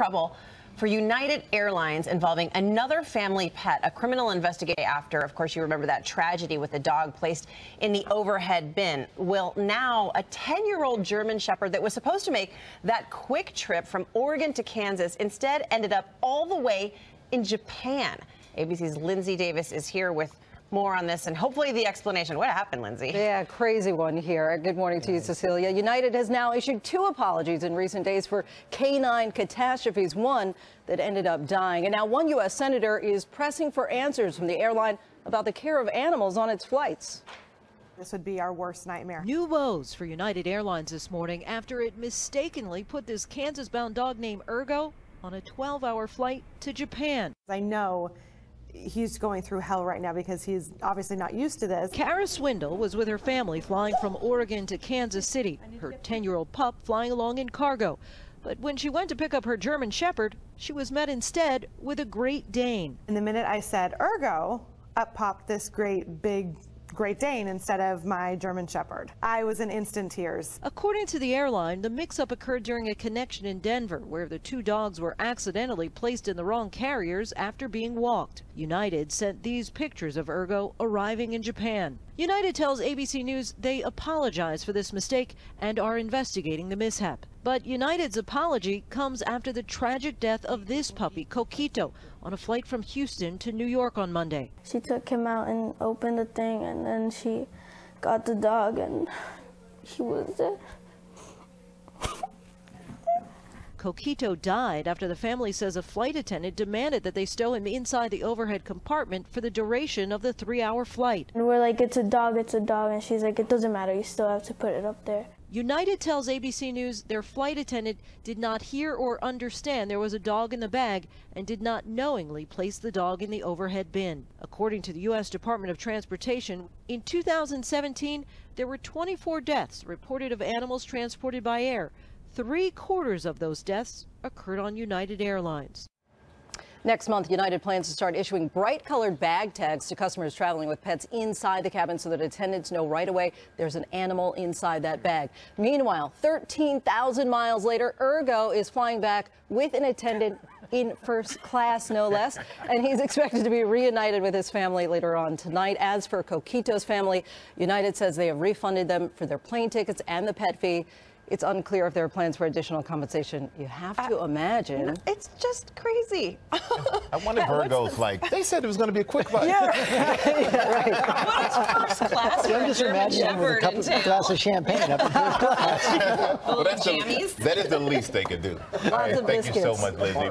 trouble for United Airlines involving another family pet. A criminal investigation after, of course, you remember that tragedy with the dog placed in the overhead bin. Will now a 10 year old German Shepherd that was supposed to make that quick trip from Oregon to Kansas instead ended up all the way in Japan. ABC's Linsey Davis is here with more on this and hopefully the explanation. What happened, Linsey? Yeah, crazy one here. Good morning to you, Cecilia. United has now issued two apologies in recent days for canine catastrophes, one that ended up dying. And now one U.S. senator is pressing for answers from the airline about the care of animals on its flights. This would be our worst nightmare. New woes for United Airlines this morning after it mistakenly put this Kansas bound dog named Irgo on a 12 hour flight to Japan. I know he's going through hell right now because he's obviously not used to this. Kara Swindle was with her family flying from Oregon to Kansas City, her 10 year old pup flying along in cargo. But when she went to pick up her German Shepherd, she was met instead with a Great Dane. And the minute I said Irgo, up popped this great big Great Dane instead of my German Shepherd. I was in instant tears. According to the airline, the mix-up occurred during a connection in Denver, where the two dogs were accidentally placed in the wrong carriers after being walked. United sent these pictures of Irgo arriving in Japan. United tells ABC News they apologize for this mistake and are investigating the mishap. But United's apology comes after the tragic death of this puppy, Coquito, on a flight from Houston to New York on Monday. She took him out and opened the thing, and then she got the dog, and he was dead. Coquito died after the family says a flight attendant demanded that they stow him inside the overhead compartment for the duration of the three hour flight. And we're like, it's a dog, it's a dog. And she's like, it doesn't matter, you still have to put it up there. United tells ABC News their flight attendant did not hear or understand there was a dog in the bag and did not knowingly place the dog in the overhead bin. According to the U.S. Department of Transportation, in 2017, there were 24 deaths reported of animals transported by air. Three quarters of those deaths occurred on United Airlines. Next month, United plans to start issuing bright colored bag tags to customers traveling with pets inside the cabin so that attendants know right away there's an animal inside that bag. Meanwhile, 13,000 miles later, Irgo is flying back with an attendant in first class, no less. And he's expected to be reunited with his family later on tonight. As for Coquito's family, United says they have refunded them for their plane tickets and the pet fee. It's unclear if there are plans for additional compensation. You have to uh, imagine. It's just crazy. I wonder if Irgo's like, they said it was going to be a quick flight. Yeah, yeah right. What is first class I'm just imagining with a, cup, a glass of champagne up in first class. well, that's the, that is the least they could do. Lots right, of thank biscuits. you so much, Lizzie.